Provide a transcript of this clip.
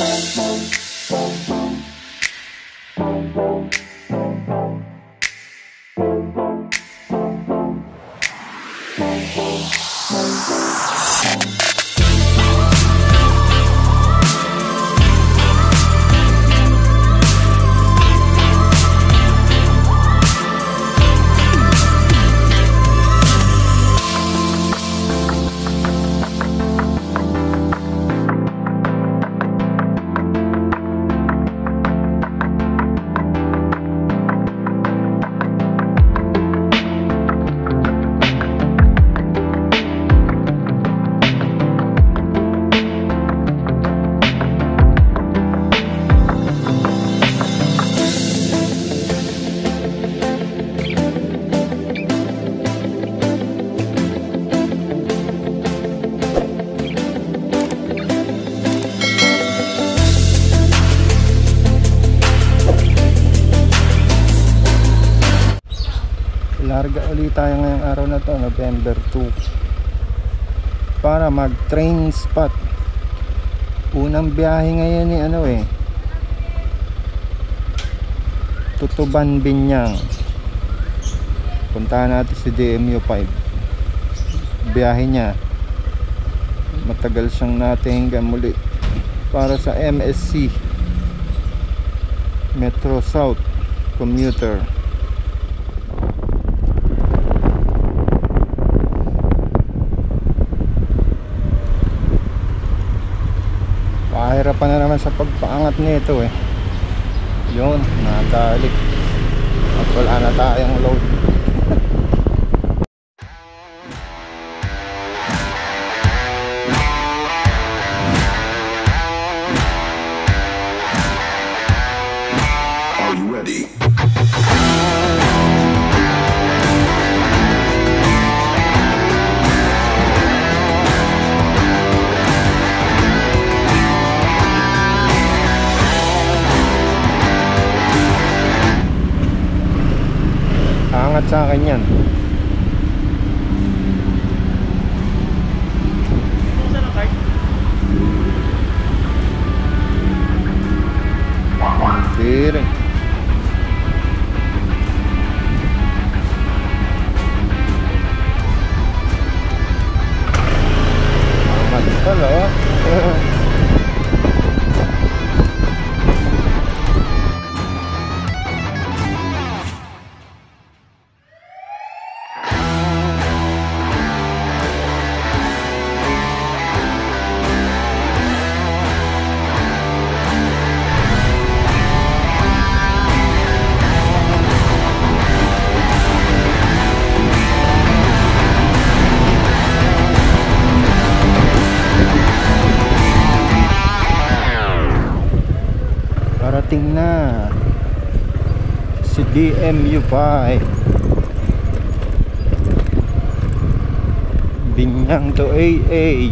Boom, boom, boom. Tayo ngayong araw na to, November 2 para mag train spot. Unang biyahe ngayon ni ano eh. Tutuban Binyang. Puntahan natin si DMU 5 biyahe niya. Matagal siyang nating gamuli para sa MSC Metro South commuter Pahirapan na naman sa pagpaangat nito eh. Yun, nadalik. At wala na tayong load. Malacanang. Parating na. Si DMU5 Binyang to AA